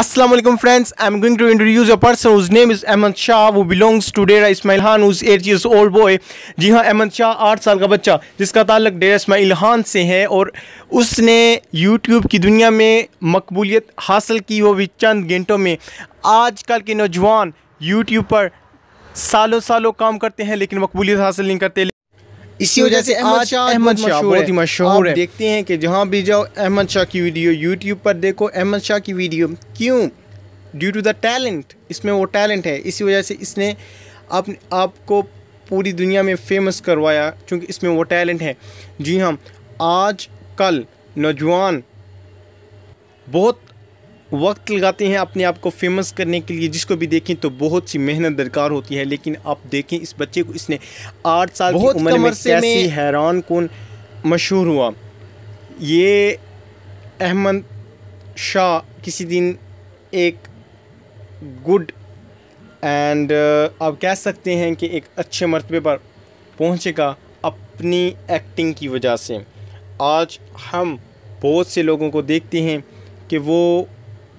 Assalamu alaikum friends, I'm going to introduce a person whose name is Ahmed Shah who belongs to Dera Ismail Khan who's 8 years old boy. جی ہاں احمد شاہ آٹھ سال کا بچہ جس کا تعلق ڈیرا اسماعیل خان سے ہے اور اس نے یوٹیوب کی دنیا میں مقبولیت حاصل کی وہ بھی چند گھنٹوں میں. آج کل کے نوجوان یوٹیوب پر سالوں سالوں کام کرتے ہیں لیکن مقبولیت حاصل نہیں کرتے. اسی وجہ سے احمد آج شاہ احمد شاہ بہت ہی۔ مشہور ہے۔ آپ دیکھتے ہیں کہ جہاں بھی جاؤ احمد شاہ کی ویڈیو یوٹیوب پر دیکھو۔ احمد شاہ کی ویڈیو کیوں؟ ڈیو ٹو دا ٹیلنٹ اس میں وہ ٹیلنٹ ہے۔ اسی وجہ سے اس نے اپنے آپ کو پوری دنیا میں فیمس کروایا چونکہ اس میں وہ ٹیلنٹ ہے۔ جی ہاں آج کل نوجوان بہت وقت لگاتے ہیں اپنے آپ کو فیمس کرنے کے لیے۔ جس کو بھی دیکھیں تو بہت سی محنت درکار ہوتی ہے لیکن آپ دیکھیں اس بچے کو اس نے آٹھ سال کی عمر میں- کیسی حیران کن مشہور ہوا۔ یہ احمد شاہ کسی دن ایک گڈ اینڈ آپ کہہ سکتے ہیں کہ ایک اچھے مرتبے پر پہنچے گا اپنی ایکٹنگ کی وجہ سے۔ آج ہم بہت سے لوگوں کو دیکھتے ہیں کہ وہ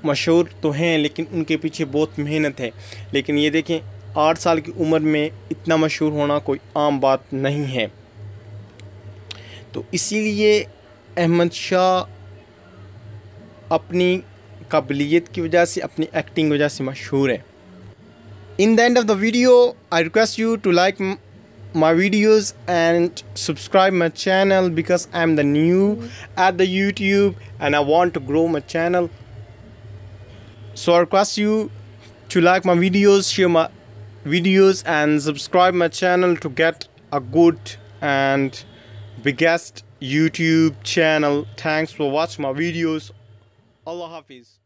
مشہور تو ہیں، لیکن ان کے پیچھے بہت محنت ہے۔ لیکن یہ دیکھیں، آٹھ سال کی عمر میں اتنا مشہور ہونا کوئی عام بات نہیں ہے۔ تو اسی لیے احمد شاہ اپنی قابلیت کی وجہ سے، اپنی ایکٹنگ وجہ سے مشہور ہے in the end of the video I request you to like my videos and subscribe my channel because I'm the new at the YouTube and I want to grow my channel. So I request you to like my videos share my videos and subscribe my channel to get a good and biggest YouTube channel. Thanks for watching my videos. Allah Hafiz